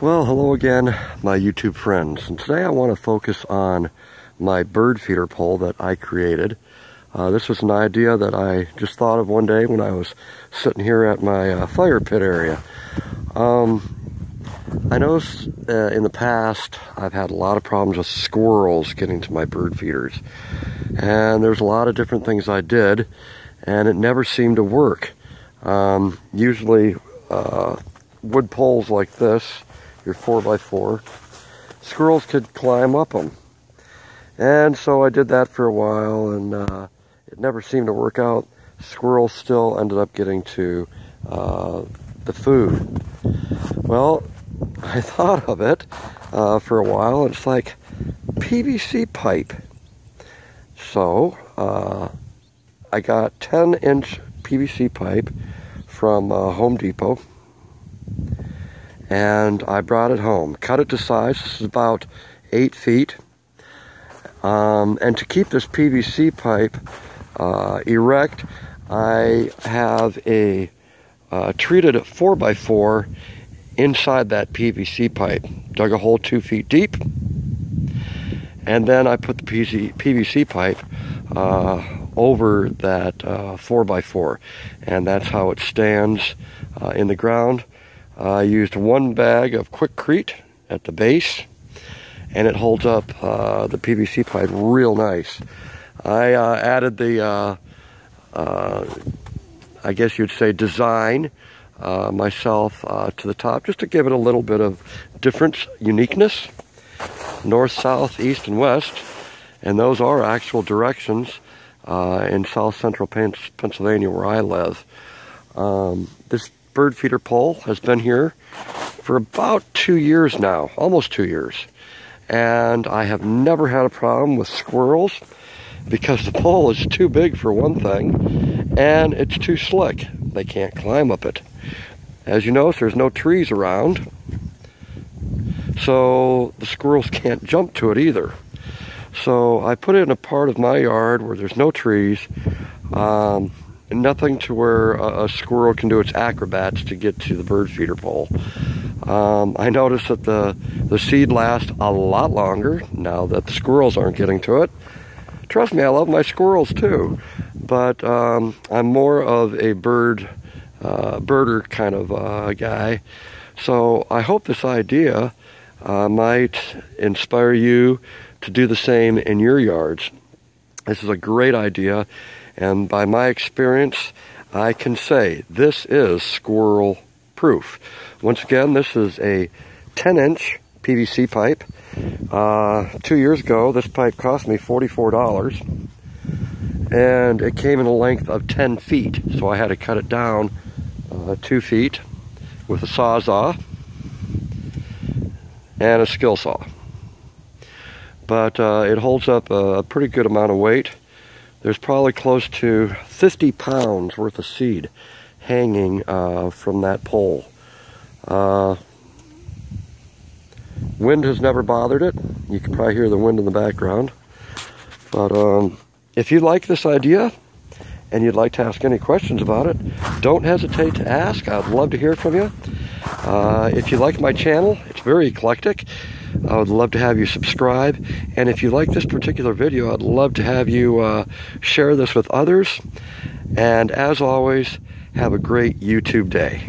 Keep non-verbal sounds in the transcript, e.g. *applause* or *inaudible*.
Well, hello again, my YouTube friends. And today I want to focus on my bird feeder pole that I created. Uh, this was an idea that I just thought of one day when I was sitting here at my uh, fire pit area. Um, I noticed uh, in the past I've had a lot of problems with squirrels getting to my bird feeders. And there's a lot of different things I did, and it never seemed to work. Um, usually, uh, wood poles like this your 4x4, squirrels could climb up them. And so I did that for a while, and uh, it never seemed to work out. Squirrels still ended up getting to uh, the food. Well, *laughs* I thought of it uh, for a while, it's like PVC pipe. So uh, I got 10 inch PVC pipe from uh, Home Depot and I brought it home. Cut it to size. This is about eight feet. Um, and to keep this PVC pipe uh, erect, I have a uh, treated 4x4 inside that PVC pipe. Dug a hole two feet deep. And then I put the PVC pipe uh, over that 4x4. Uh, and that's how it stands uh, in the ground. I used one bag of Quikrete at the base, and it holds up uh, the PVC pipe real nice. I uh, added the, uh, uh I guess you'd say, design uh, myself uh, to the top, just to give it a little bit of difference, uniqueness. North, south, east, and west, and those are actual directions in south central Pennsylvania where I live. Um, this bird feeder pole has been here for about two years now, almost two years. And I have never had a problem with squirrels because the pole is too big for one thing and it's too slick. They can't climb up it. As you notice, there's no trees around. So the squirrels can't jump to it either. So I put it in a part of my yard where there's no trees. Um, nothing to where a, a, squirrel can do its acrobats to get to the bird feeder pole. Um, I noticed that the, the seed lasts a lot longer now that the squirrels aren't getting to it. Trust me, I love my squirrels too, but um, I'm more of a bird, uh, birder kind of uh, guy. So I hope this idea uh, might inspire you to do the same in your yards. This is a great idea and by my experience, I can say this is squirrel proof. Once again, this is a 10 inch PVC pipe. Uh, two years ago, this pipe cost me $44 and it came in a length of 10 feet. So I had to cut it down uh, two feet with a sawzall and a skill saw. But uh, it holds up a pretty good amount of weight there's probably close to 50 pounds worth of seed hanging uh, from that pole. Uh, wind has never bothered it. You can probably hear the wind in the background. But um, if you like this idea and you'd like to ask any questions about it, don't hesitate to ask. I'd love to hear from you. Uh, if you like my channel, it's very eclectic. I would love to have you subscribe. And if you like this particular video, I'd love to have you uh, share this with others. And as always, have a great YouTube day.